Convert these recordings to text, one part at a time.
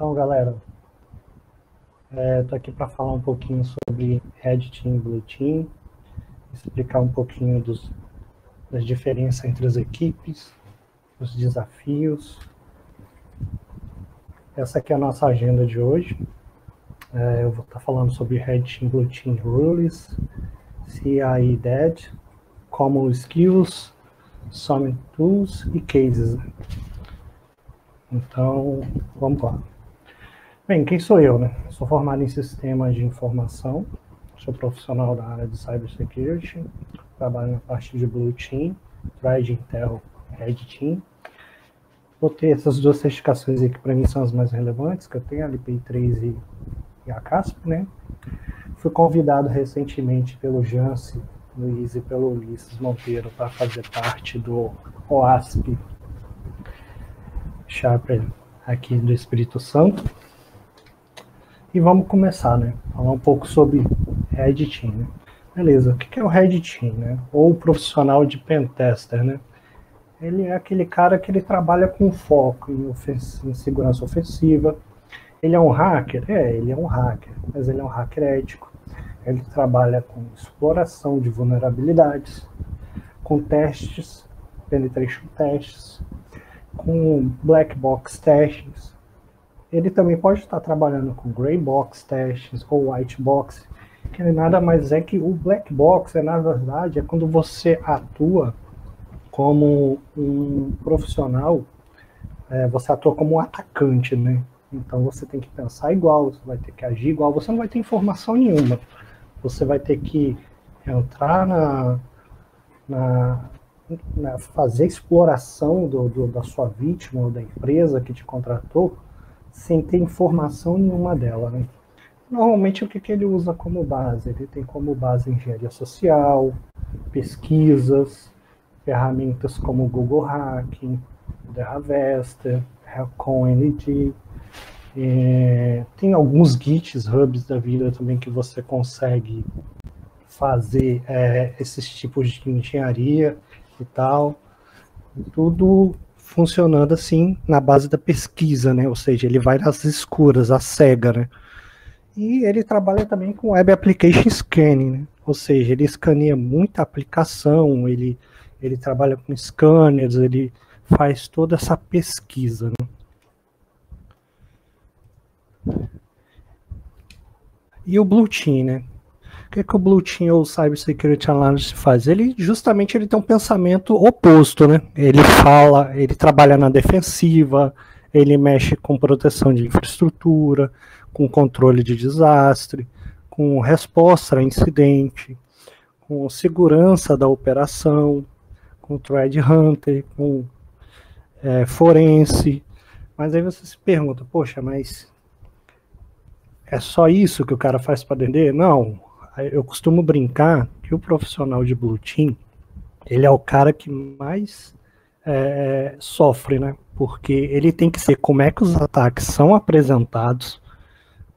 Então, galera, estou é, aqui para falar um pouquinho sobre Team e Blue Team, explicar um pouquinho dos, das diferenças entre as equipes, os desafios. Essa aqui é a nossa agenda de hoje. É, eu vou estar tá falando sobre Red Team, Blue Team Rules, CI Dead, Common Skills, Summit Tools e Cases. Então, vamos lá. Bem, quem sou eu, né? Sou formado em sistemas de informação, sou profissional da área de cybersecurity, trabalho na parte de Blue Team, Thread Intel, Red Team. Vou ter essas duas certificações aqui para mim são as mais relevantes, que eu tenho, a LPI3 e, e a CASP, né? Fui convidado recentemente pelo Jance Luiz e pelo Ulisses Monteiro para fazer parte do OASP Sharper aqui do Espírito Santo. E vamos começar, né? Falar um pouco sobre Red Team, né? Beleza, o que é o Red Team, né? Ou o profissional de pentester, né? Ele é aquele cara que ele trabalha com foco em, em segurança ofensiva. Ele é um hacker? É, ele é um hacker, mas ele é um hacker ético. Ele trabalha com exploração de vulnerabilidades, com testes, penetration tests, com black box testes, ele também pode estar trabalhando com gray box testes ou white box, que nada mais é que o black box, é, na verdade, é quando você atua como um profissional, é, você atua como um atacante, né? Então você tem que pensar igual, você vai ter que agir igual, você não vai ter informação nenhuma. Você vai ter que entrar na, na, fazer exploração do, do, da sua vítima ou da empresa que te contratou sem ter informação nenhuma dela. Né? Normalmente, o que, que ele usa como base? Ele tem como base engenharia social, pesquisas, ferramentas como Google Hacking, Recon ND. É, tem alguns Gits, hubs da vida também que você consegue fazer é, esses tipos de engenharia e tal. Tudo funcionando assim na base da pesquisa, né? Ou seja, ele vai nas escuras, a cega, né? E ele trabalha também com Web Application Scanning, né? Ou seja, ele escaneia muita aplicação, ele, ele trabalha com scanners, ele faz toda essa pesquisa, né? E o Blue Team, né? O que, é que o Blue Team ou Cybersecurity Analyst faz? Ele justamente ele tem um pensamento oposto, né? Ele fala, ele trabalha na defensiva, ele mexe com proteção de infraestrutura, com controle de desastre, com resposta a incidente, com segurança da operação, com thread hunter, com é, forense. Mas aí você se pergunta, poxa, mas é só isso que o cara faz para atender? Não, eu costumo brincar que o profissional de Blue Team, ele é o cara que mais é, sofre, né? Porque ele tem que ser como é que os ataques são apresentados,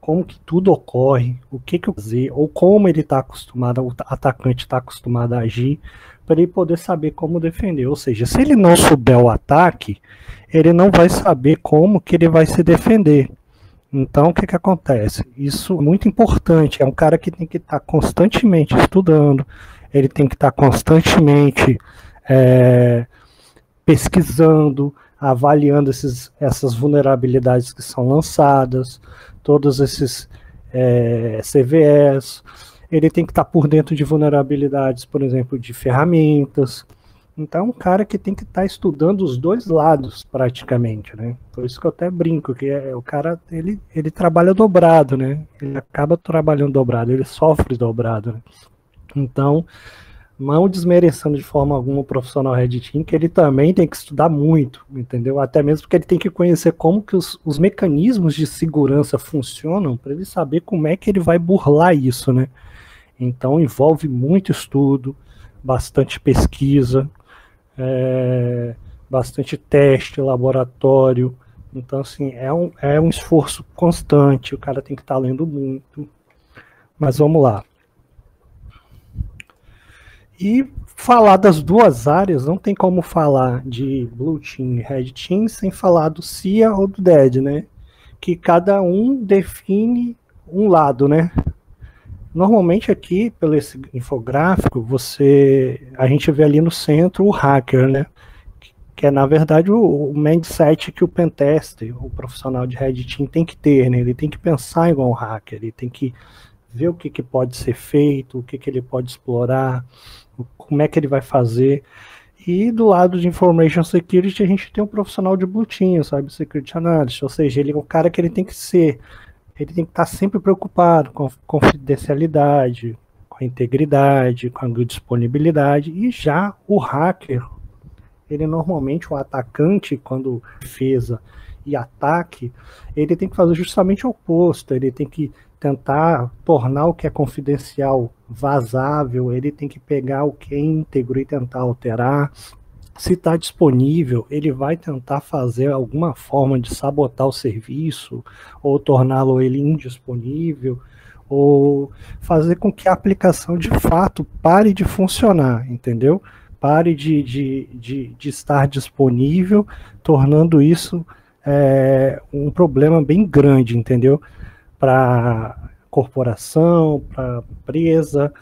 como que tudo ocorre, o que que eu fazer, ou como ele está acostumado, o atacante está acostumado a agir, para ele poder saber como defender. Ou seja, se ele não souber o ataque, ele não vai saber como que ele vai se defender. Então, o que, que acontece? Isso é muito importante. É um cara que tem que estar tá constantemente estudando, ele tem que estar tá constantemente é, pesquisando, avaliando esses, essas vulnerabilidades que são lançadas, todos esses é, CVEs. Ele tem que estar tá por dentro de vulnerabilidades, por exemplo, de ferramentas. Então, é um cara que tem que estar tá estudando os dois lados, praticamente, né? Por isso que eu até brinco, que é, o cara, ele, ele trabalha dobrado, né? Ele acaba trabalhando dobrado, ele sofre dobrado, né? Então, não desmerecendo de forma alguma o profissional Red Team, que ele também tem que estudar muito, entendeu? Até mesmo porque ele tem que conhecer como que os, os mecanismos de segurança funcionam, para ele saber como é que ele vai burlar isso, né? Então, envolve muito estudo, bastante pesquisa, é, bastante teste, laboratório. Então, assim, é um, é um esforço constante, o cara tem que estar tá lendo muito. Mas vamos lá. E falar das duas áreas, não tem como falar de Blue Team e Red Team sem falar do CIA ou do DED, né? que cada um define um lado, né? Normalmente aqui, pelo esse infográfico, você, a gente vê ali no centro o hacker, né? Que é, na verdade, o, o mindset que o pentester, o profissional de Red Team tem que ter, né? Ele tem que pensar igual um hacker, ele tem que ver o que, que pode ser feito, o que, que ele pode explorar, como é que ele vai fazer. E do lado de Information Security, a gente tem um profissional de Blue Team, sabe? Security Analyst, ou seja, ele é o cara que ele tem que ser ele tem que estar sempre preocupado com confidencialidade, com a integridade, com a disponibilidade. E já o hacker, ele normalmente, o atacante, quando defesa e ataque, ele tem que fazer justamente o oposto. Ele tem que tentar tornar o que é confidencial vazável, ele tem que pegar o que é íntegro e tentar alterar se está disponível, ele vai tentar fazer alguma forma de sabotar o serviço, ou torná-lo ele indisponível, ou fazer com que a aplicação de fato pare de funcionar, entendeu? Pare de, de, de, de estar disponível, tornando isso é, um problema bem grande, entendeu? Para corporação, para empresa,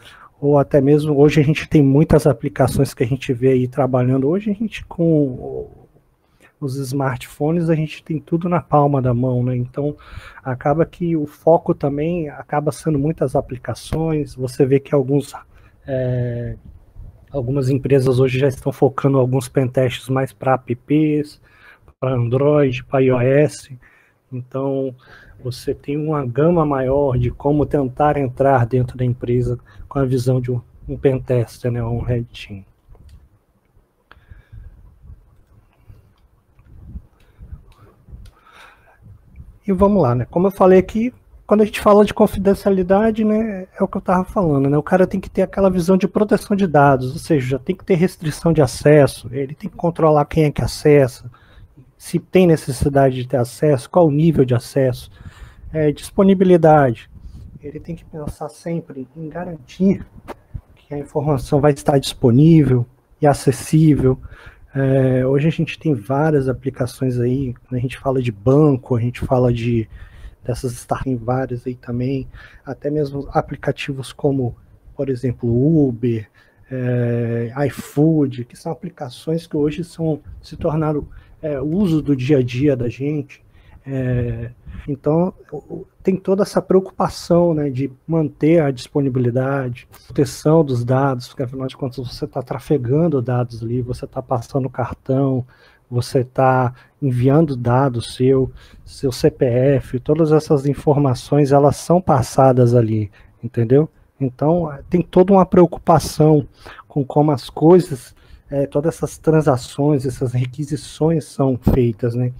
ou até mesmo hoje a gente tem muitas aplicações que a gente vê aí trabalhando. Hoje a gente com os smartphones a gente tem tudo na palma da mão, né? Então acaba que o foco também acaba sendo muitas aplicações. Você vê que alguns é, algumas empresas hoje já estão focando alguns pentests mais para apps, para Android, para iOS. Então você tem uma gama maior de como tentar entrar dentro da empresa com a visão de um, um pentester, né, um red team. E vamos lá, né? Como eu falei aqui, quando a gente fala de confidencialidade, né, é o que eu estava falando, né? O cara tem que ter aquela visão de proteção de dados, ou seja, já tem que ter restrição de acesso, ele tem que controlar quem é que acessa, se tem necessidade de ter acesso, qual o nível de acesso, é, disponibilidade. Ele tem que pensar sempre em garantir que a informação vai estar disponível e acessível. É, hoje a gente tem várias aplicações aí, a gente fala de banco, a gente fala de dessas startups, tem várias aí também, até mesmo aplicativos como, por exemplo, Uber, é, iFood, que são aplicações que hoje são se tornaram é, uso do dia a dia da gente. É, então, tem toda essa preocupação né, de manter a disponibilidade, proteção dos dados, porque afinal de contas você está trafegando dados ali, você está passando cartão, você está enviando dados seu, seu CPF, todas essas informações elas são passadas ali, entendeu? Então tem toda uma preocupação com como as coisas, é, todas essas transações, essas requisições são feitas, né?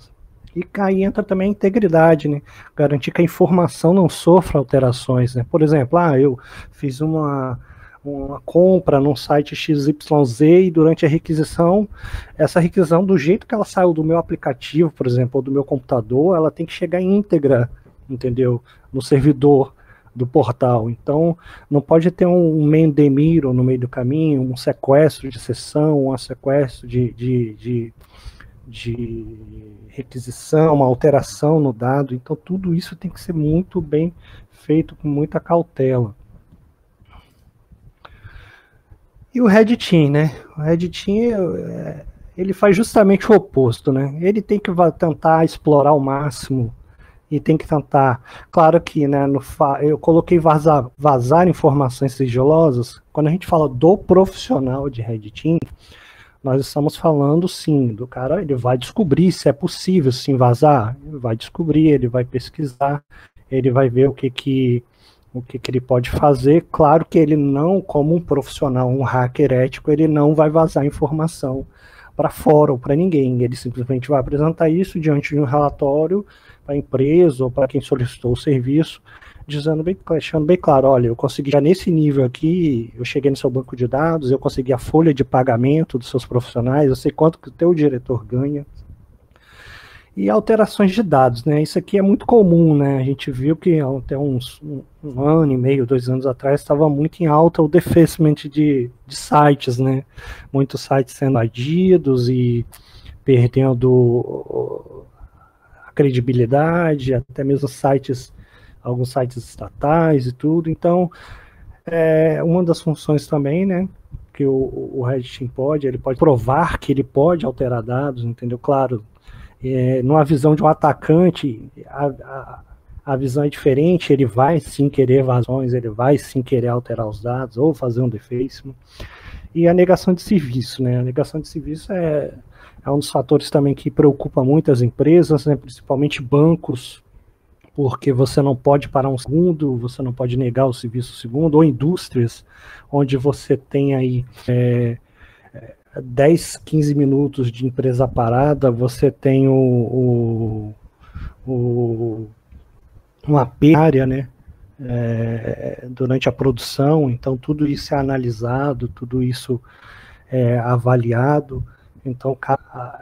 E aí entra também a integridade, né? Garantir que a informação não sofra alterações, né? Por exemplo, ah, eu fiz uma, uma compra num site XYZ e durante a requisição, essa requisição, do jeito que ela saiu do meu aplicativo, por exemplo, ou do meu computador, ela tem que chegar íntegra, entendeu? No servidor do portal. Então, não pode ter um mendemiro no meio do caminho, um sequestro de sessão, um sequestro de, de, de de requisição, uma alteração no dado. Então, tudo isso tem que ser muito bem feito, com muita cautela. E o Red Team, né? O Red Team, é, ele faz justamente o oposto, né? Ele tem que tentar explorar ao máximo e tem que tentar. Claro que, né, no eu coloquei vazar, vazar informações sigilosas. Quando a gente fala do profissional de Red Team, nós estamos falando sim do cara, ele vai descobrir se é possível se invasar, ele vai descobrir, ele vai pesquisar, ele vai ver o que que o que, que ele pode fazer. Claro que ele não, como um profissional, um hacker ético, ele não vai vazar informação para fora ou para ninguém. Ele simplesmente vai apresentar isso diante de um relatório para a empresa ou para quem solicitou o serviço dizendo bem, deixando bem claro, olha, eu consegui já nesse nível aqui, eu cheguei no seu banco de dados, eu consegui a folha de pagamento dos seus profissionais, eu sei quanto que o teu diretor ganha. E alterações de dados, né? Isso aqui é muito comum, né? A gente viu que até uns um, um ano e meio, dois anos atrás, estava muito em alta o defacement de, de sites, né? Muitos sites sendo adidos e perdendo credibilidade, até mesmo sites, alguns sites estatais e tudo. Então, é uma das funções também, né, que o, o pode, ele pode provar que ele pode alterar dados, entendeu? Claro, é, numa visão de um atacante, a, a, a, visão é diferente, ele vai sim querer evasões, ele vai sim querer alterar os dados ou fazer um defacement. E a negação de serviço, né? A negação de serviço é, é um dos fatores também que preocupa muitas empresas, né? principalmente bancos, porque você não pode parar um segundo, você não pode negar o serviço segundo, ou indústrias, onde você tem aí é, 10, 15 minutos de empresa parada, você tem o, o, o uma área, né? É, durante a produção, então tudo isso é analisado, tudo isso é avaliado. Então,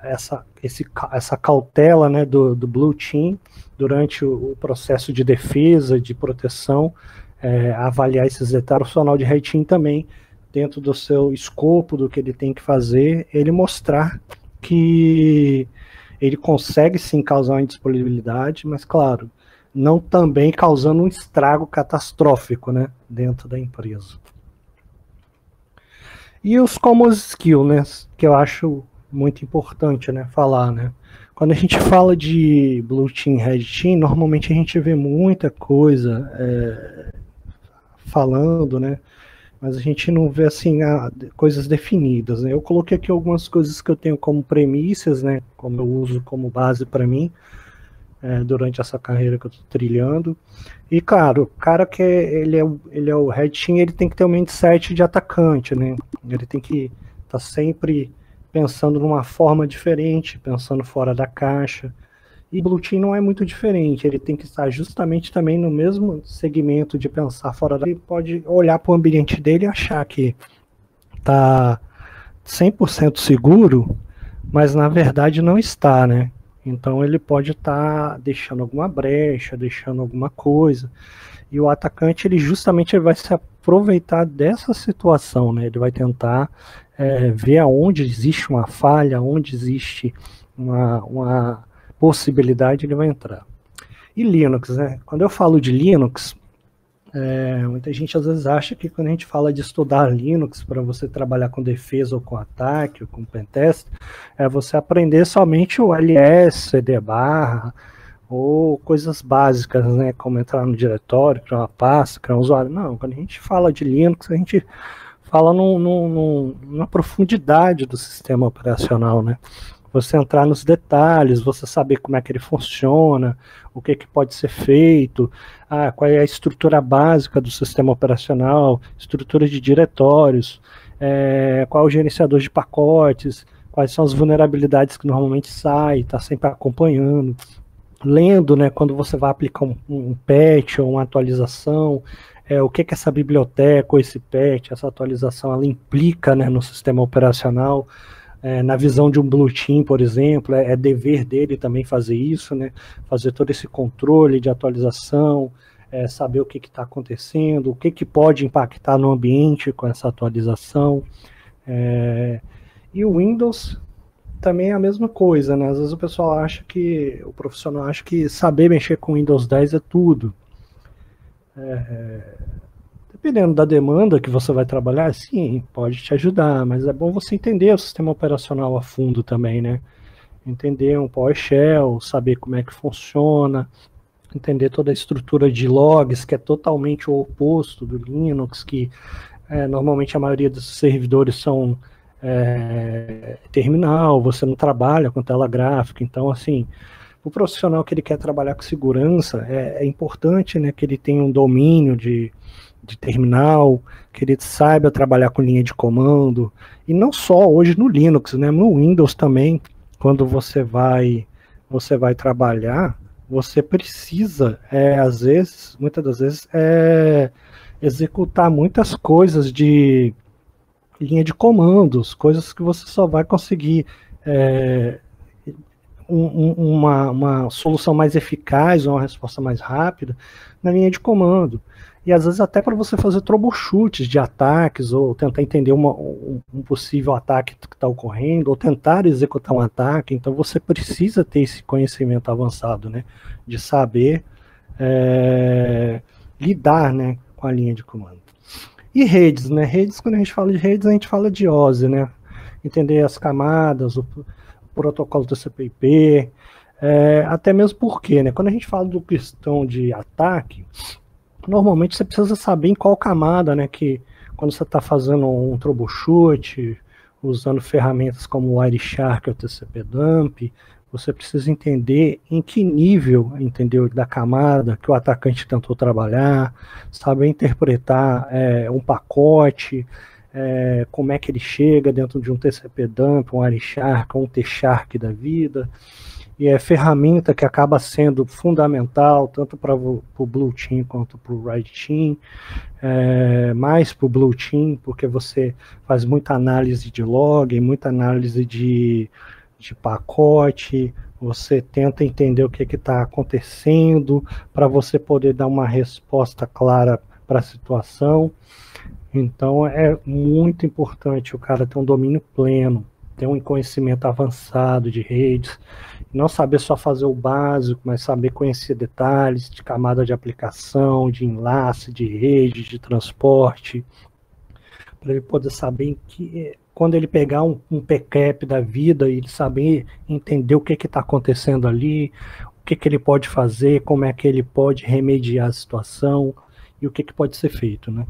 essa, esse, essa cautela né, do, do Blue Team durante o, o processo de defesa, de proteção, é, avaliar esses detalhes. O profissional de Team também, dentro do seu escopo, do que ele tem que fazer, ele mostrar que ele consegue sim causar uma indisponibilidade, mas claro, não também causando um estrago catastrófico né, dentro da empresa. E os common skills, né, que eu acho muito importante né, falar. Né? Quando a gente fala de Blue Team, Red Team, normalmente a gente vê muita coisa é, falando, né? mas a gente não vê assim a, coisas definidas. Né? Eu coloquei aqui algumas coisas que eu tenho como premissas, né? como eu uso como base para mim, é, durante essa carreira que eu estou trilhando. E claro, o cara que é, ele é, ele é o Red Team, ele tem que ter um mindset de atacante, né? Ele tem que estar tá sempre pensando numa forma diferente, pensando fora da caixa. E Blue Team não é muito diferente, ele tem que estar justamente também no mesmo segmento de pensar fora da. Ele pode olhar para o ambiente dele e achar que está 100% seguro, mas na verdade não está, né? Então ele pode estar tá deixando alguma brecha, deixando alguma coisa. E o atacante, ele justamente ele vai se aproveitar dessa situação, né? Ele vai tentar é, ver aonde existe uma falha, onde existe uma, uma possibilidade, ele vai entrar. E Linux, né? Quando eu falo de Linux, é, muita gente às vezes acha que quando a gente fala de estudar Linux para você trabalhar com defesa ou com ataque ou com pentest, é você aprender somente o ls, cd barra ou coisas básicas, né, como entrar no diretório, criar uma pasta, criar um usuário. Não, quando a gente fala de Linux, a gente fala num, num, numa profundidade do sistema operacional, né? Você entrar nos detalhes, você saber como é que ele funciona, o que, que pode ser feito, ah, qual é a estrutura básica do sistema operacional, estrutura de diretórios, é, qual é o gerenciador de pacotes, quais são as vulnerabilidades que normalmente saem, está sempre acompanhando, lendo, né, quando você vai aplicar um, um patch ou uma atualização, é, o que, que essa biblioteca ou esse patch, essa atualização, ela implica né, no sistema operacional. É, na visão de um Blue Team, por exemplo, é, é, dever dele também fazer isso, né? fazer todo esse controle de atualização, é, saber o que está acontecendo, o que, que pode impactar no ambiente com essa atualização. É, e o Windows também é a mesma coisa, né? Às vezes o pessoal acha que, o profissional acha que saber mexer com Windows 10 é tudo. É, dependendo da demanda que você vai trabalhar, sim, pode te ajudar, mas é bom você entender o sistema operacional a fundo também, né? Entender um PowerShell, saber como é que funciona, entender toda a estrutura de logs, que é totalmente o oposto do Linux, que é, normalmente a maioria dos servidores são é, terminal, você não trabalha com tela gráfica, então assim, o profissional que ele quer trabalhar com segurança, é, é importante né, que ele tenha um domínio de, de terminal, que ele saiba trabalhar com linha de comando, e não só hoje no Linux, né, no Windows também, quando você vai você vai trabalhar, você precisa, é, às vezes, muitas das vezes, é, executar muitas coisas de linha de comandos, coisas que você só vai conseguir é, um, uma, uma solução mais eficaz, uma resposta mais rápida na linha de comando. e às vezes até para você fazer troubleshoots de ataques ou tentar entender uma, um, possível ataque que está ocorrendo ou tentar executar um ataque. Então você precisa ter esse conhecimento avançado, né, de saber é, lidar, né, com a linha de comando. E redes, né? Redes, quando a gente fala de redes, a gente fala de OSI, né? Entender as camadas, o, protocolo do CPIP, é, até mesmo porque, né? Quando a gente fala do questão de ataque, normalmente você precisa saber em qual camada, né? Que quando você está fazendo um troubleshoot, usando ferramentas como o Wireshark ou TCP Dump, você precisa entender em que nível, entendeu, da camada que o atacante tentou trabalhar, saber interpretar é, um pacote, é, como é que ele chega dentro de um TCP dump, um Wireshark, um T-Shark da vida, e é ferramenta que acaba sendo fundamental tanto para o Blue Team quanto para o Red Team, é, mais para o Blue Team, porque você faz muita análise de log, muita análise de de pacote, você tenta entender o que está acontecendo para você poder dar uma resposta clara para a situação. Então é muito importante o cara ter um domínio pleno, ter um conhecimento avançado de redes, não saber só fazer o básico, mas saber conhecer detalhes de camada de aplicação, de enlace, de rede, de transporte, para ele poder saber em que quando ele pegar um, um da vida e ele saber entender o que está acontecendo ali, o que, que ele pode fazer, como é que ele pode remediar a situação e o que, que pode ser feito, né?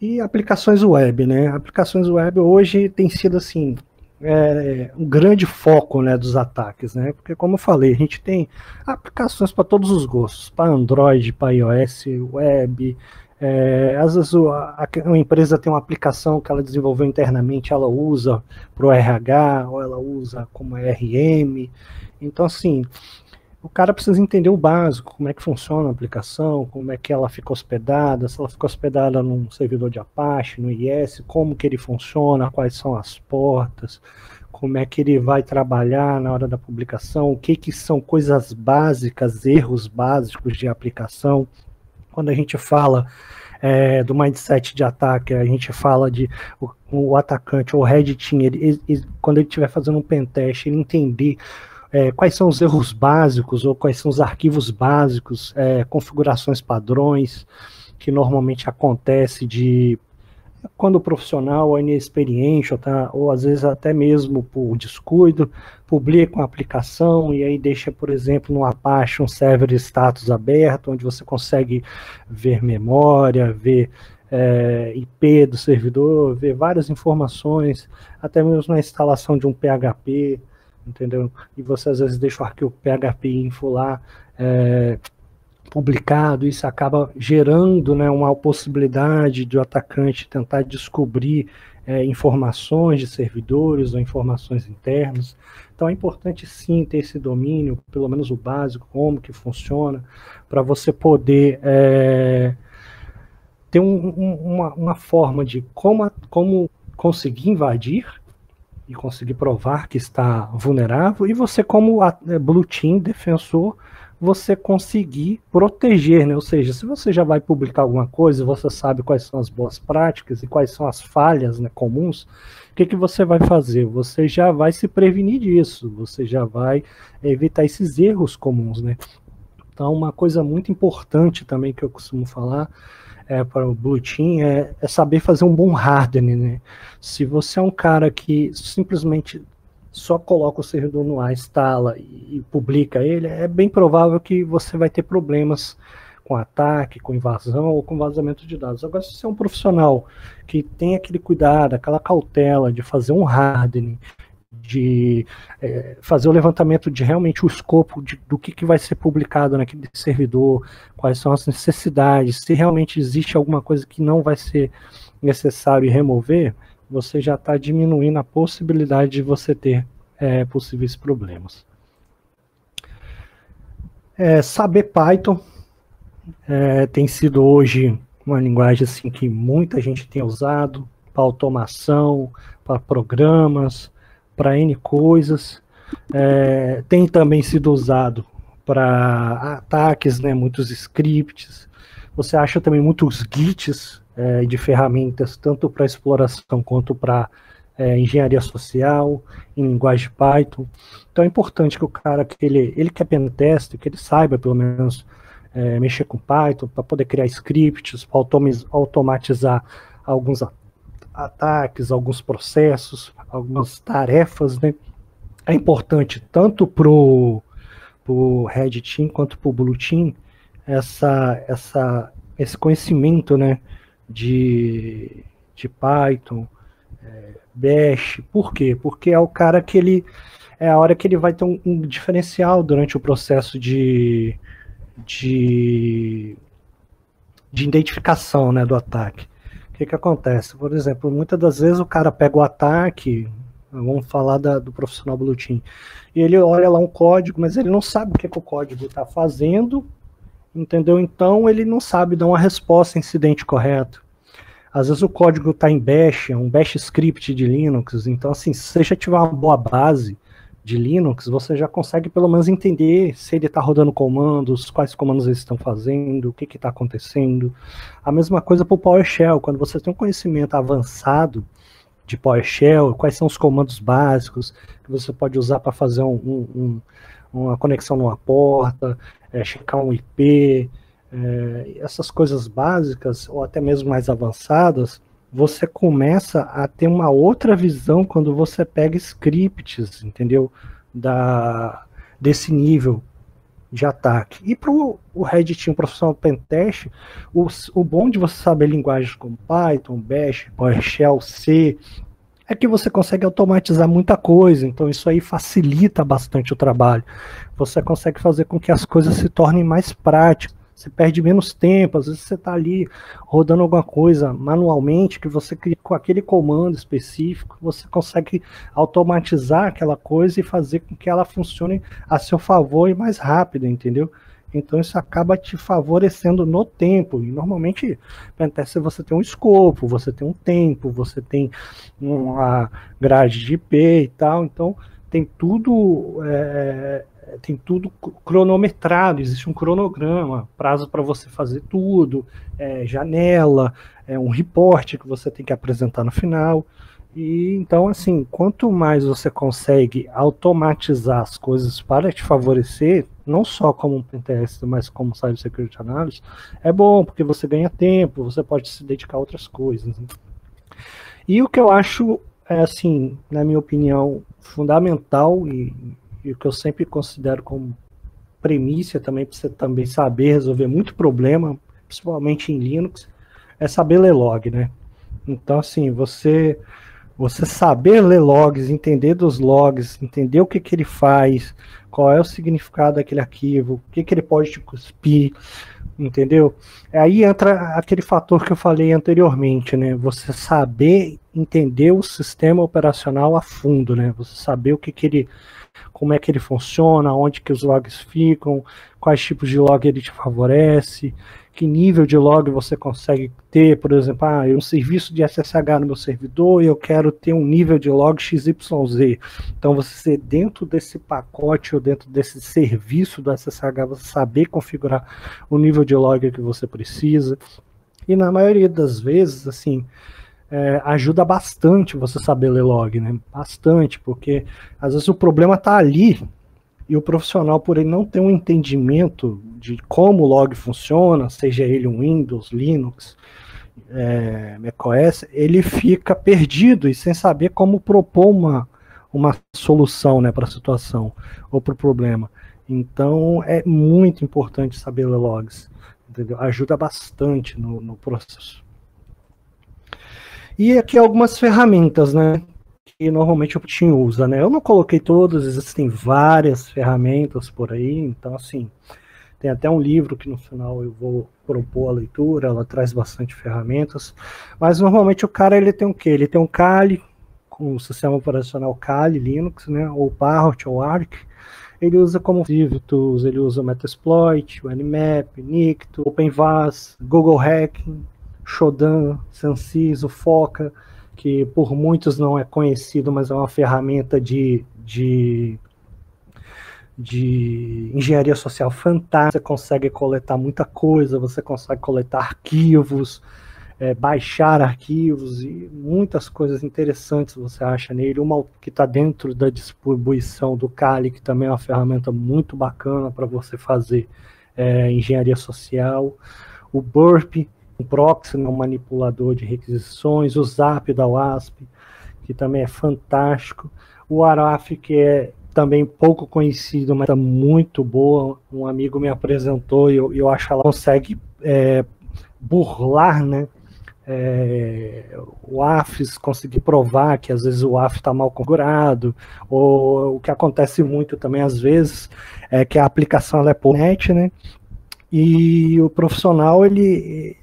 E aplicações web, né? Aplicações web hoje tem sido assim é, um grande foco né, dos ataques, né? Porque como eu falei, a gente tem aplicações para todos os gostos, para Android, para iOS, web, é, às vezes a, empresa tem uma aplicação que ela desenvolveu internamente, ela usa para o RH, ou ela usa como RM. Então, assim, o cara precisa entender o básico, como é que funciona a aplicação, como é que ela fica hospedada, se ela fica hospedada num servidor de Apache, no IS, como que ele funciona, quais são as portas, como é que ele vai trabalhar na hora da publicação, o que, que são coisas básicas, erros básicos de aplicação quando a gente fala é, do mindset de ataque, a gente fala de o, o atacante ou o red team, ele, ele, quando ele estiver fazendo um pentest, ele entender é, quais são os erros básicos ou quais são os arquivos básicos, é, configurações padrões que normalmente acontece de quando o profissional é inexperiente, ou, tá, ou às vezes até mesmo por descuido, publica uma aplicação e aí deixa, por exemplo, no Apache um server status aberto, onde você consegue ver memória, ver é, IP do servidor, ver várias informações, até mesmo na instalação de um PHP, entendeu? E você às vezes deixa o arquivo PHP info lá, é, publicado, isso acaba gerando né, uma possibilidade do atacante tentar descobrir é, informações de servidores ou informações internas. Então é importante sim ter esse domínio, pelo menos o básico, como que funciona, para você poder é, ter um, um, uma, uma, forma de como, como conseguir invadir e conseguir provar que está vulnerável, e você como é, Blue Team, defensor, você conseguir proteger, né? Ou seja, se você já vai publicar alguma coisa, você sabe quais são as boas práticas e quais são as falhas né, comuns, o que, que você vai fazer? Você já vai se prevenir disso, você já vai evitar esses erros comuns, né? Então, uma coisa muito importante também que eu costumo falar é, para o Blue Team é, é saber fazer um bom hardening, né? Se você é um cara que simplesmente só coloca o servidor no ar, instala e, e publica ele, é bem provável que você vai ter problemas com ataque, com invasão ou com vazamento de dados. Agora, se você é um profissional que tem aquele cuidado, aquela cautela de fazer um hardening, de é, fazer o levantamento de realmente o escopo de, do que, que vai ser publicado naquele servidor, quais são as necessidades, se realmente existe alguma coisa que não vai ser necessário remover, você já está diminuindo a possibilidade de você ter é, possíveis problemas. É, saber Python é, tem sido hoje uma linguagem assim que muita gente tem usado para automação, para programas, para N coisas. É, tem também sido usado para ataques, né, muitos scripts, Você acha também muitos Gits é, de ferramentas, tanto para exploração quanto para é, engenharia social, em linguagem Python. Então é importante que o cara que ele, ele quer pentest, que ele saiba pelo menos é, mexer com Python, para poder criar scripts, para automatizar alguns ataques, alguns processos, algumas tarefas, né? É importante tanto para o Red Team quanto para o Blue Team essa, essa, esse conhecimento, né? De, de Python, é, Bash. Por quê? Porque é o cara que ele é a hora que ele vai ter um, um diferencial durante o processo de, de, de identificação né, do ataque. O que, que acontece? Por exemplo, muitas das vezes o cara pega o ataque, vamos falar da, do profissional Blue Team, e ele olha lá um código, mas ele não sabe o que, que o código está fazendo, entendeu? Então ele não sabe dar uma resposta incidente correto. Às vezes o código está em bash, é um bash script de Linux, então assim, se você já tiver uma boa base, de Linux, você já consegue pelo menos entender se ele está rodando comandos, quais comandos eles estão fazendo, o que está acontecendo. A mesma coisa para o PowerShell, quando você tem um conhecimento avançado de PowerShell, quais são os comandos básicos que você pode usar para fazer um, um, uma conexão numa porta, é, checar um IP, é, essas coisas básicas, ou até mesmo mais avançadas, você começa a ter uma outra visão quando você pega scripts, entendeu? Da, desse nível de ataque. E para o Red Team profissional Pentest, o, o bom de você saber linguagens como Python, Bash, PowerShell, C, é que você consegue automatizar muita coisa, então isso aí facilita bastante o trabalho. Você consegue fazer com que as coisas se tornem mais práticas você perde menos tempo, às vezes você está ali rodando alguma coisa manualmente, que você com aquele comando específico, você consegue automatizar aquela coisa e fazer com que ela funcione a seu favor e mais rápido, entendeu? Então isso acaba te favorecendo no tempo. E normalmente acontece você tem um escopo, você tem um tempo, você tem uma grade de IP e tal. Então tem tudo é, tem tudo cronometrado, existe um cronograma, prazo para você fazer tudo, é, janela, é um reporte que você tem que apresentar no final. E então, assim, quanto mais você consegue automatizar as coisas para te favorecer, não só como um pentest, mas como cybersecurity analysis, é bom, porque você ganha tempo, você pode se dedicar a outras coisas. Né? E o que eu acho, é assim, na minha opinião, fundamental e e o que eu sempre considero como premissa também para você também saber resolver muito problema, principalmente em Linux, é saber ler log, né? Então, assim, você você saber ler logs, entender dos logs, entender o que, que ele faz, qual é o significado daquele arquivo, o que, que ele pode te cuspir, entendeu? Aí entra aquele fator que eu falei anteriormente, né? Você saber entender o sistema operacional a fundo, né? Você saber o que, que ele como é que ele funciona, onde que os logs ficam, quais tipos de log ele te favorece, que nível de log você consegue ter, por exemplo, ah, eu um serviço de SSH no meu servidor e eu quero ter um nível de log XYZ. Então você dentro desse pacote ou dentro desse serviço do SSH, você saber configurar o nível de log que você precisa. E na maioria das vezes, assim, é, ajuda bastante você saber ler log, né? Bastante, porque às vezes o problema está ali e o profissional, por ele não ter um entendimento de como o log funciona, seja ele um Windows, Linux, é, macOS, ele fica perdido e sem saber como propor uma, uma solução né, para a situação ou para o problema. Então é muito importante saber ler logs, entendeu? ajuda bastante no, no processo. E aqui algumas ferramentas, né? Que normalmente o Putin usa, né? Eu não coloquei todas, existem várias ferramentas por aí, então assim, tem até um livro que no final eu vou propor a leitura, ela traz bastante ferramentas, mas normalmente o cara ele tem o quê? Ele tem um Kali, com o sistema operacional Kali, Linux, né? Ou Parrot ou Arc, ele usa como Tools, ele usa o Metasploit, o Nmap, Nicto, OpenVAS, Google Hacking, Shodan, Sansis, o Foca, que por muitos não é conhecido, mas é uma ferramenta de, de, de engenharia social fantástica, você consegue coletar muita coisa, você consegue coletar arquivos, é, baixar arquivos e muitas coisas interessantes você acha nele. Uma que está dentro da distribuição do Kali, que também é uma ferramenta muito bacana para você fazer é, engenharia social. O Burp, um proxy, né, um manipulador de requisições. O Zap da WASP, que também é fantástico. O Araf, que é também pouco conhecido, mas está muito boa. Um amigo me apresentou e eu, eu acho que ela consegue é, burlar né, é, o AFIS conseguir provar que às vezes o AF está mal configurado, ou o que acontece muito também às vezes é que a aplicação é por net, né? E o profissional ele,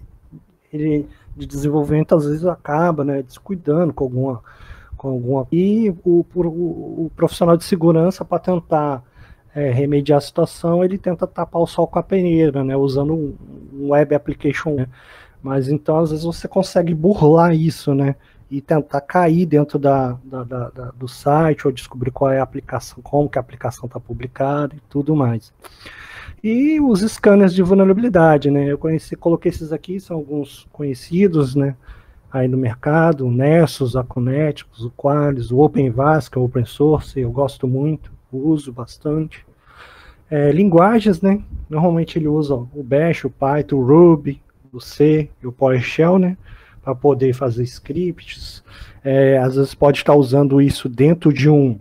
ele de desenvolvimento às vezes acaba, né, descuidando com alguma com alguma e o, o, o profissional de segurança para tentar é, remediar a situação ele tenta tapar o sol com a peneira, né, usando um, web application. Né? Mas então, às vezes, você consegue burlar isso, né? E tentar cair dentro da, da, da, da do site, ou descobrir qual é a aplicação, como que a aplicação está publicada e tudo mais. E os scanners de vulnerabilidade, né? Eu conheci, coloquei esses aqui, são alguns conhecidos, né? Aí no mercado, o Nessus, a Coneticus, o Qualis, o OpenVAS, que é open source, eu gosto muito, uso bastante. É, linguagens, né? Normalmente ele usa o Bash, o Python, o Ruby, o C e o PowerShell, né? Para poder fazer scripts. É, às vezes pode estar usando isso dentro de um.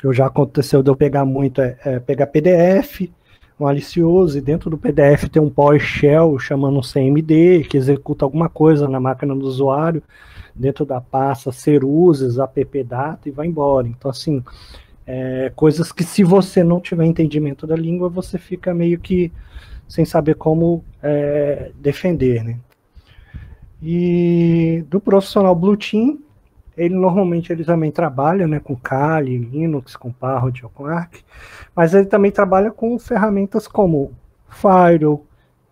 Eu já aconteceu de eu pegar muito, é, é pegar PDF malicioso, e dentro do PDF tem um PowerShell chamando um CMD, que executa alguma coisa na máquina do usuário, dentro da pasta ser uses, appdata e vai embora. Então, assim, é, coisas que se você não tiver entendimento da língua, você fica meio que sem saber como é, defender, né? E do profissional Blue Team, ele normalmente ele também trabalha né, com Kali, Linux, com Parrot ou com Arc, mas ele também trabalha com ferramentas como Firewall,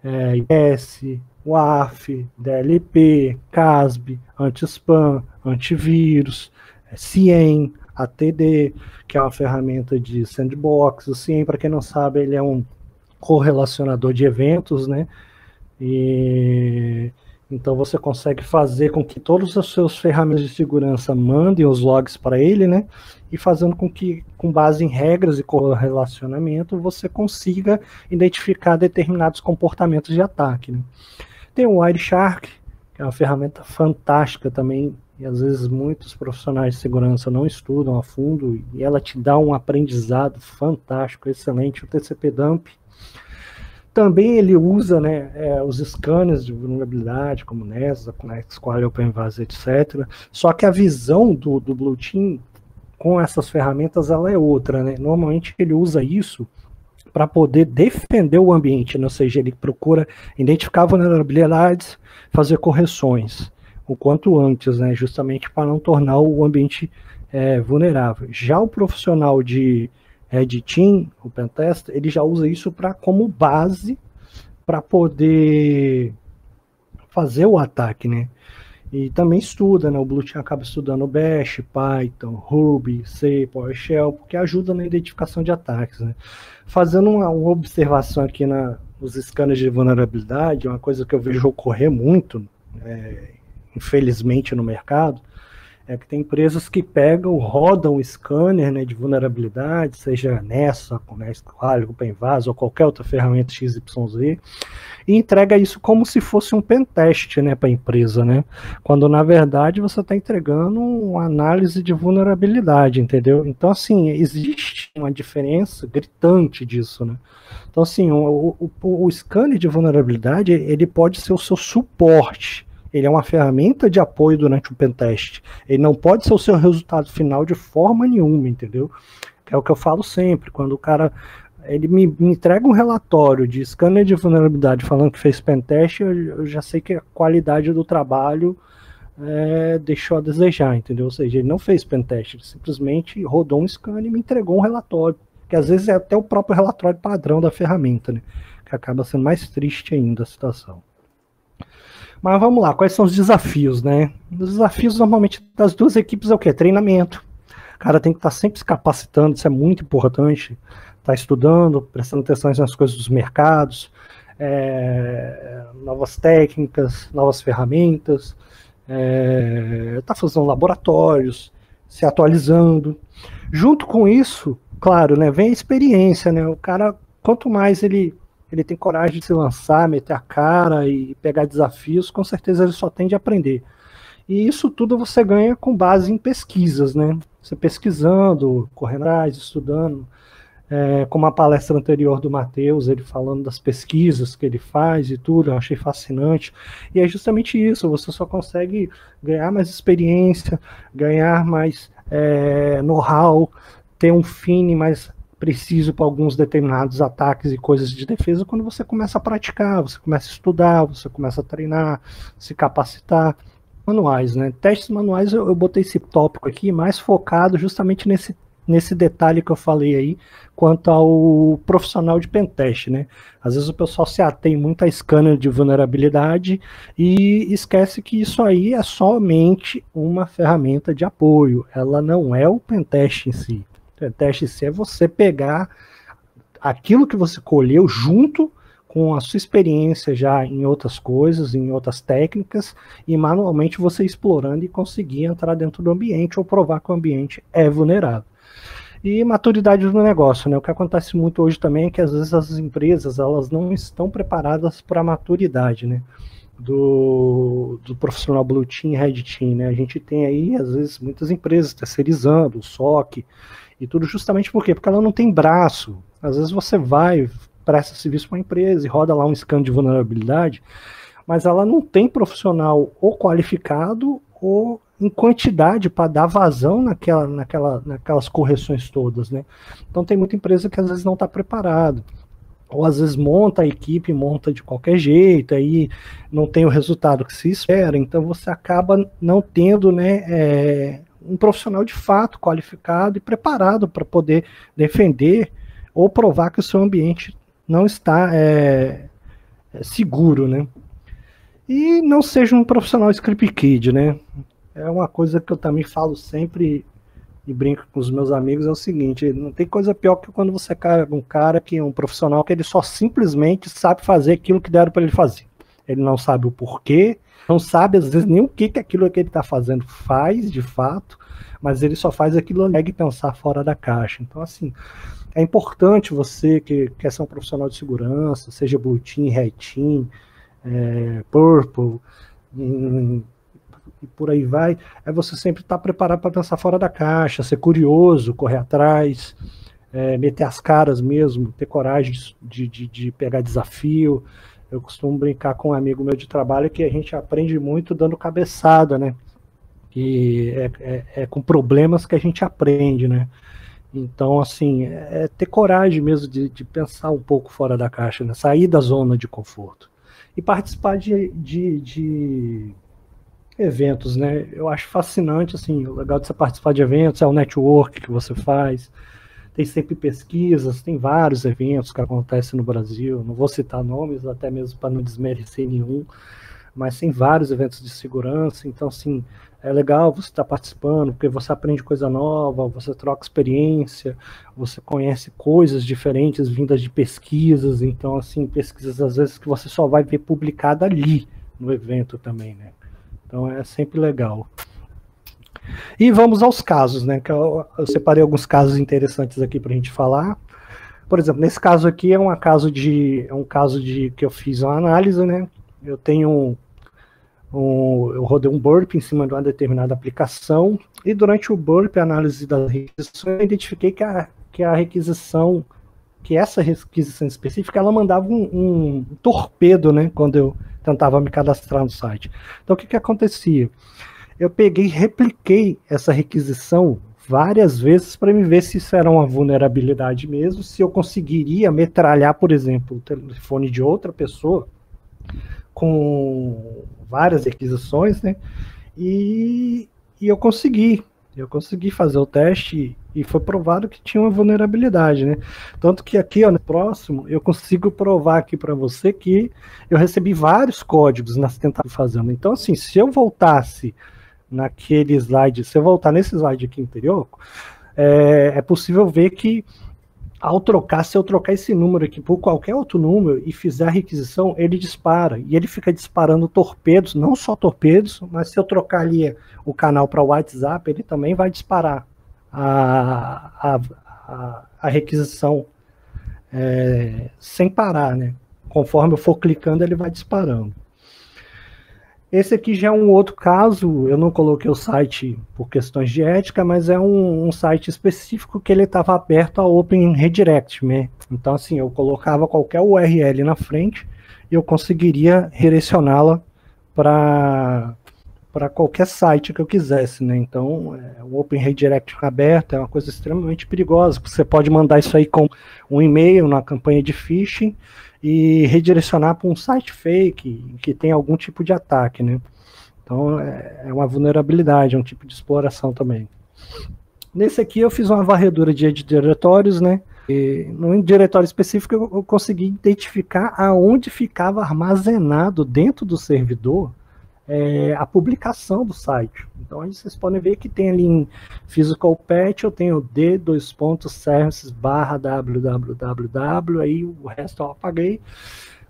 é, IS, WAF, DLP, CASB, anti-spam, antivírus, é, CIEM, ATD, que é uma ferramenta de sandbox. O CIEM, para quem não sabe, ele é um correlacionador de eventos, né? E então você consegue fazer com que todos os seus ferramentas de segurança mandem os logs para ele, né? E fazendo com que, com base em regras e correlacionamento, você consiga identificar determinados comportamentos de ataque. Né? Tem o Wireshark, que é uma ferramenta fantástica também, e às vezes muitos profissionais de segurança não estudam a fundo, e ela te dá um aprendizado fantástico, excelente. O TCP Dump, também ele usa né, é, os scanners de vulnerabilidade, como Nessus, Nextquire, OpenVAS, etc. Só que a visão do, do Blue Team com essas ferramentas ela é outra. Né? Normalmente ele usa isso para poder defender o ambiente, né? ou seja, ele procura identificar vulnerabilidades, fazer correções o quanto antes, né? justamente para não tornar o ambiente é, vulnerável. Já o profissional de Red Team, o pentest, ele já usa isso para como base para poder fazer o ataque, né? E também estuda, né? O Blue Team acaba estudando Bash, Python, Ruby, C, PowerShell, porque ajuda na identificação de ataques, né? Fazendo uma, uma observação aqui na, nos scanners de vulnerabilidade, uma coisa que eu vejo ocorrer muito, é, infelizmente, no mercado, é que tem empresas que pegam, rodam o scanner né, de vulnerabilidade, seja Nessa, com Nesqual, OpenVAS ou qualquer outra ferramenta XYZ, e entrega isso como se fosse um pentest né, para a empresa, né? Quando na verdade você está entregando uma análise de vulnerabilidade, entendeu? Então, assim, existe uma diferença gritante disso, né? Então, assim, o, o, o scanner de vulnerabilidade ele pode ser o seu suporte ele é uma ferramenta de apoio durante o pentest. Ele não pode ser o seu resultado final de forma nenhuma, entendeu? É o que eu falo sempre, quando o cara ele me, me entrega um relatório de scanner de vulnerabilidade falando que fez pentest, eu, eu já sei que a qualidade do trabalho é, deixou a desejar, entendeu? Ou seja, ele não fez pentest, ele simplesmente rodou um scanner e me entregou um relatório, que às vezes é até o próprio relatório padrão da ferramenta, né? Que acaba sendo mais triste ainda a situação. Mas vamos lá, quais são os desafios, né? Os desafios normalmente das duas equipes é o quê? Treinamento. O cara tem que estar tá sempre se capacitando, isso é muito importante. Tá estudando, prestando atenção nas coisas dos mercados, é, novas técnicas, novas ferramentas, é, tá fazendo laboratórios, se atualizando. Junto com isso, claro, né, vem a experiência, né? O cara, quanto mais ele ele tem coragem de se lançar, meter a cara e pegar desafios, com certeza ele só tende a aprender. E isso tudo você ganha com base em pesquisas, né? Você pesquisando, correndo atrás, estudando, é, como a palestra anterior do Matheus, ele falando das pesquisas que ele faz e tudo, eu achei fascinante. E é justamente isso, você só consegue ganhar mais experiência, ganhar mais é, know-how, ter um fine mais preciso para alguns determinados ataques e coisas de defesa quando você começa a praticar, você começa a estudar, você começa a treinar, se capacitar. Manuais, né? Testes manuais eu, eu botei esse tópico aqui mais focado justamente nesse nesse detalhe que eu falei aí, quanto ao profissional de pentest, né? Às vezes o pessoal se atém muito a scanner de vulnerabilidade e esquece que isso aí é somente uma ferramenta de apoio, ela não é o pentest em si. Pentest em si é você pegar aquilo que você colheu junto com a sua experiência já em outras coisas, em outras técnicas, e manualmente você explorando e conseguir entrar dentro do ambiente ou provar que o ambiente é vulnerável. E maturidade do negócio, né? O que acontece muito hoje também é que às vezes as empresas elas não estão preparadas para a maturidade, né? Do, do profissional Blue Team e Red Team, né? A gente tem aí, às vezes, muitas empresas terceirizando, o SOC e tudo justamente por quê? Porque ela não tem braço. Às vezes você vai, presta serviço para uma empresa e roda lá um scan de vulnerabilidade, mas ela não tem profissional ou qualificado ou em quantidade para dar vazão naquela, naquela, naquelas correções todas, né? Então tem muita empresa que às vezes não está preparado ou às vezes monta a equipe, monta de qualquer jeito, aí não tem o resultado que se espera, então você acaba não tendo né, é, um profissional de fato qualificado e preparado para poder defender ou provar que o seu ambiente não está é, é seguro, né? E não seja um profissional script kid, né? é uma coisa que eu também falo sempre e brinco com os meus amigos, é o seguinte, não tem coisa pior que quando você é um cara que é um profissional que ele só simplesmente sabe fazer aquilo que deram para ele fazer. Ele não sabe o porquê, não sabe às vezes nem o que, que aquilo que ele está fazendo faz de fato, mas ele só faz aquilo e pensar fora da caixa. Então, assim, é importante você que quer ser um profissional de segurança, seja Blue Team, Red Team, é, Purple, e por aí vai, é você sempre estar tá preparado para pensar fora da caixa, ser curioso, correr atrás, é, meter as caras mesmo, ter coragem de, de, de, pegar desafio. Eu costumo brincar com um amigo meu de trabalho que a gente aprende muito dando cabeçada, né? E é, é, é com problemas que a gente aprende, né? Então, assim, é ter coragem mesmo de, de pensar um pouco fora da caixa, né? sair da zona de conforto. E participar de, de, de eventos, né? Eu acho fascinante, assim, o legal de você participar de eventos é o network que você faz. Tem sempre pesquisas, tem vários eventos que acontecem no Brasil. Não vou citar nomes, até mesmo para não desmerecer nenhum, mas tem vários eventos de segurança. Então, assim, é legal você estar tá participando, porque você aprende coisa nova, você troca experiência, você conhece coisas diferentes vindas de pesquisas. Então, assim, pesquisas às vezes que você só vai ver publicada ali no evento também, né? Então é sempre legal. E vamos aos casos, né? Que eu, eu separei alguns casos interessantes aqui para a gente falar. Por exemplo, nesse caso aqui é um caso de é um caso de que eu fiz uma análise, né? Eu tenho um, um, eu rodei um burp em cima de uma determinada aplicação e durante o burp, a análise das requisições, eu identifiquei que a, que a requisição, que essa requisição específica, ela mandava um, um torpedo, né? Quando eu tentava me cadastrar no site. Então o que, que acontecia? Eu peguei e repliquei essa requisição várias vezes para me ver se isso era uma vulnerabilidade mesmo, se eu conseguiria metralhar, por exemplo, o telefone de outra pessoa com várias requisições, né? E, e eu consegui. Eu consegui fazer o teste e foi provado que tinha uma vulnerabilidade, né? Tanto que aqui, ó, no próximo, eu consigo provar aqui para você que eu recebi vários códigos nas tentativas fazendo. Então, assim, se eu voltasse naquele slide, se eu voltar nesse slide aqui anterior, é, é possível ver que ao trocar, se eu trocar esse número aqui por qualquer outro número e fizer a requisição, ele dispara. E ele fica disparando torpedos, não só torpedos, mas se eu trocar ali o canal para o WhatsApp, ele também vai disparar a, a, a, a requisição é, sem parar, né? Conforme eu for clicando, ele vai disparando. Esse aqui já é um outro caso, eu não coloquei o site por questões de ética, mas é um, um site específico que ele estava aberto a Open Redirect. Né? Então, assim, eu colocava qualquer URL na frente e eu conseguiria redirecioná-la para para qualquer site que eu quisesse, né? Então, é, o Open Redirect aberto é uma coisa extremamente perigosa. Você pode mandar isso aí com um e-mail na campanha de phishing e redirecionar para um site fake que tem algum tipo de ataque, né? Então é, é uma vulnerabilidade, é um tipo de exploração também. Nesse aqui eu fiz uma varredura de diretórios, né? E no diretório específico eu consegui identificar aonde ficava armazenado dentro do servidor é, a publicação do site. Então aí vocês podem ver que tem ali em physical patch, eu tenho d dois pontos services barra www, aí o resto eu apaguei,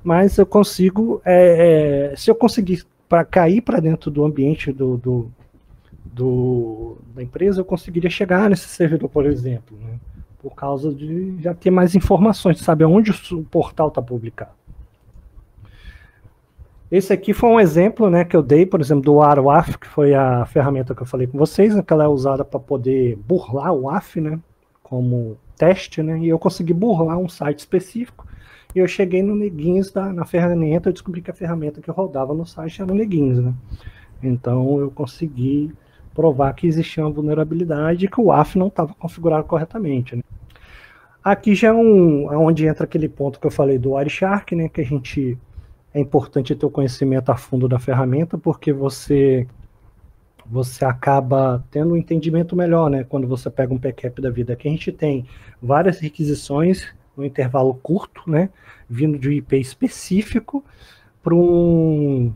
mas eu consigo, é, é, se eu conseguir para cair para dentro do ambiente do, do, do, da empresa, eu conseguiria chegar nesse servidor, por exemplo, né? por causa de já ter mais informações, saber onde o portal está publicado. Esse aqui foi um exemplo né, que eu dei, por exemplo, do ARWAF, que foi a ferramenta que eu falei com vocês, né, que ela é usada para poder burlar o WAF, né, como teste, né, e eu consegui burlar um site específico, e eu cheguei no Neguinhos da, na ferramenta, eu descobri que a ferramenta que rodava no site era o Neguinhos, né. Então eu consegui provar que existia uma vulnerabilidade e que o WAF não estava configurado corretamente. Né. Aqui já é um, onde entra aquele ponto que eu falei do Wireshark, né, que a gente é importante ter o conhecimento a fundo da ferramenta, porque você você acaba tendo um entendimento melhor, né? Quando você pega um backup da vida. Aqui a gente tem várias requisições no intervalo curto, né? Vindo de um IP específico para um,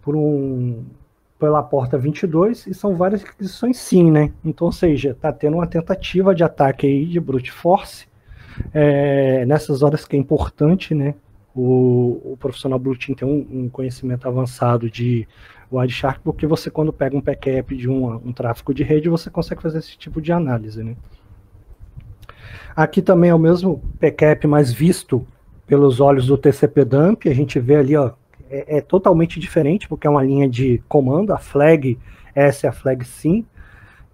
por um pela porta 22 e são várias requisições sim, né? Então, ou seja, está tendo uma tentativa de ataque aí de brute force é, nessas horas que é importante, né? O, o profissional Blue Team tem um, um, conhecimento avançado de Wireshark, porque você quando pega um backup de um, um tráfego de rede, você consegue fazer esse tipo de análise. Né? Aqui também é o mesmo backup mais visto pelos olhos do TCP dump, a gente vê ali, ó, é, é totalmente diferente, porque é uma linha de comando, a flag, essa é a flag sim,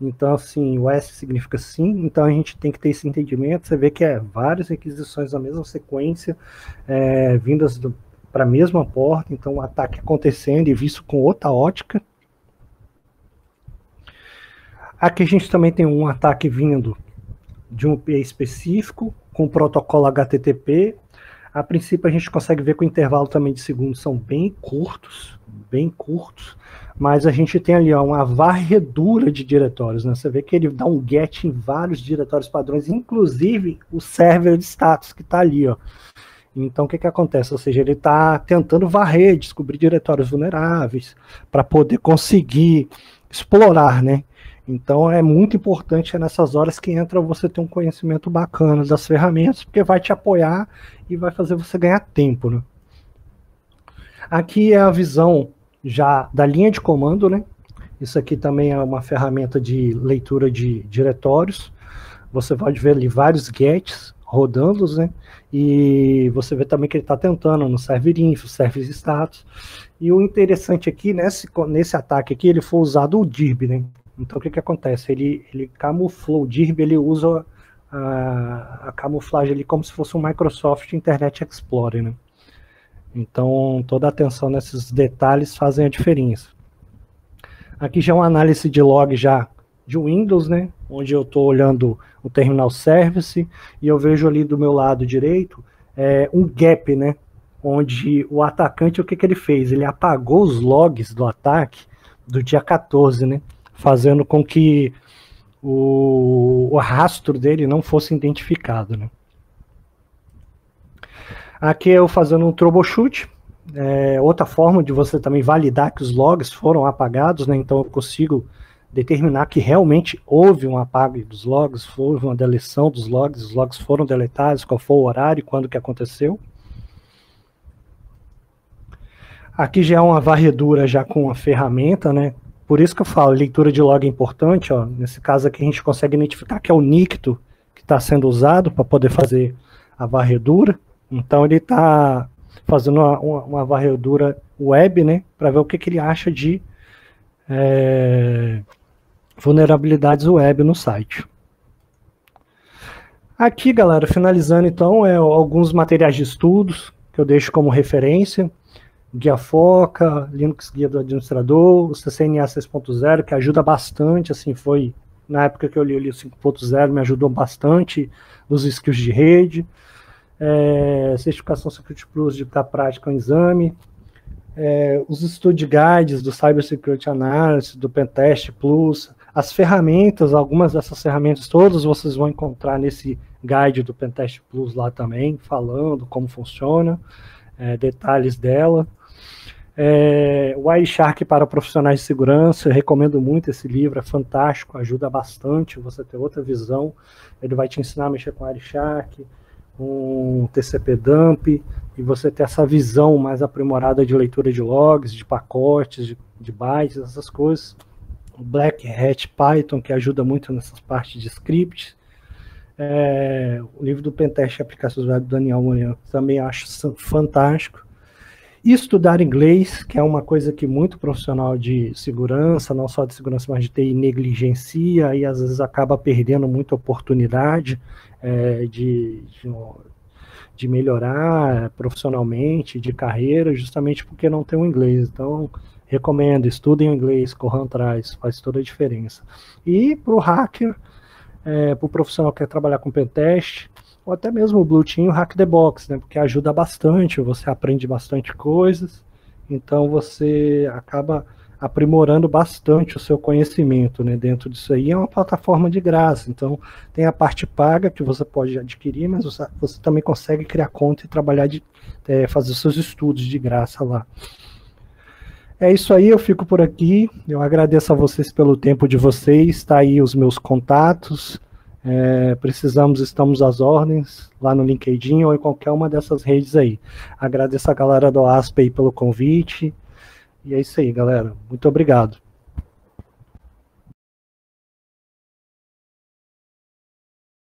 então, assim, o S significa sim, então a gente tem que ter esse entendimento. Você vê que é várias requisições na mesma sequência, é, vindas para a mesma porta, então o um ataque acontecendo e visto com outra ótica. Aqui a gente também tem um ataque vindo de um IP específico, com protocolo HTTP. A princípio a gente consegue ver que o intervalo também de segundos são bem curtos, bem curtos mas a gente tem ali ó, uma varredura de diretórios, né? Você vê que ele dá um get em vários diretórios padrões, inclusive o server de status que está ali, ó. Então, o que, que acontece? Ou seja, ele está tentando varrer, descobrir diretórios vulneráveis, para poder conseguir explorar, né? Então, é muito importante é nessas horas que entra você ter um conhecimento bacana das ferramentas, porque vai te apoiar e vai fazer você ganhar tempo, né? Aqui é a visão já da linha de comando, né? Isso aqui também é uma ferramenta de leitura de diretórios. Você pode ver ali vários gets rodando, né? E você vê também que ele está tentando no server info, server status. E o interessante aqui, nesse, nesse ataque aqui, ele foi usado o DIRB, né? Então o que, que acontece? Ele, ele camuflou o DIRB, ele usa a, a camuflagem ali como se fosse um Microsoft Internet Explorer, né? Então, toda a atenção nesses detalhes fazem a diferença. Aqui já é uma análise de log já de Windows, né? Onde eu estou olhando o terminal service e eu vejo ali do meu lado direito é, um gap, né? Onde o atacante, o que, que ele fez? Ele apagou os logs do ataque do dia 14, né? Fazendo com que o, o rastro dele não fosse identificado, né? Aqui eu fazendo um troubleshoot, é outra forma de você também validar que os logs foram apagados, né? Então eu consigo determinar que realmente houve um apago dos logs, houve uma deleção dos logs, os logs foram deletados, qual foi o horário, quando que aconteceu. Aqui já é uma varredura já com a ferramenta, né? Por isso que eu falo, leitura de log é importante, ó. Nesse caso aqui a gente consegue identificar que é o nicto que está sendo usado para poder fazer a varredura. Então ele está fazendo uma, uma, varredura web, né? Para ver o que, que ele acha de é, vulnerabilidades web no site. Aqui, galera, finalizando então, é alguns materiais de estudos que eu deixo como referência. Guia Foca, Linux Guia do Administrador, o CCNA 6.0, que ajuda bastante, assim, foi, na época que eu li o 5.0, me ajudou bastante nos skills de rede, é, certificação Security Plus de dar prática ao exame, é, os study guides do Cybersecurity Analysis, do Pentest Plus, as ferramentas, algumas dessas ferramentas todas vocês vão encontrar nesse guide do Pentest Plus lá também, falando como funciona, é, detalhes dela. É, Wireshark para profissionais de segurança, eu recomendo muito esse livro, é fantástico, ajuda bastante você ter outra visão. Ele vai te ensinar a mexer com Wireshark, com TCP dump, e você ter essa visão mais aprimorada de leitura de logs, de pacotes, de, de bytes, essas coisas. O Black Hat Python, que ajuda muito nessas partes de scripts. É, o livro do Pentest Aplicações do Daniel Moreira também acho fantástico. Estudar inglês, que é uma coisa que muito profissional de segurança, não só de segurança, mas de TI, negligencia e às vezes acaba perdendo muita oportunidade é, de, de, de, melhorar profissionalmente, de carreira, justamente porque não tem o inglês. Então, recomendo, estudem o inglês, corram atrás, faz toda a diferença. E para o hacker, é, para o profissional que quer trabalhar com pentest, ou até mesmo o Blue Team, o Hack the Box, né? Porque ajuda bastante, você aprende bastante coisas, então você acaba aprimorando bastante o seu conhecimento, né? Dentro disso aí é uma plataforma de graça, então tem a parte paga que você pode adquirir, mas você, você também consegue criar conta e trabalhar de é, fazer seus estudos de graça lá. É isso aí, eu fico por aqui. Eu agradeço a vocês pelo tempo de vocês. Está aí os meus contatos. É, precisamos, estamos às ordens lá no LinkedIn ou em qualquer uma dessas redes aí. Agradeço a galera do ASP aí pelo convite. E é isso aí, galera. Muito obrigado.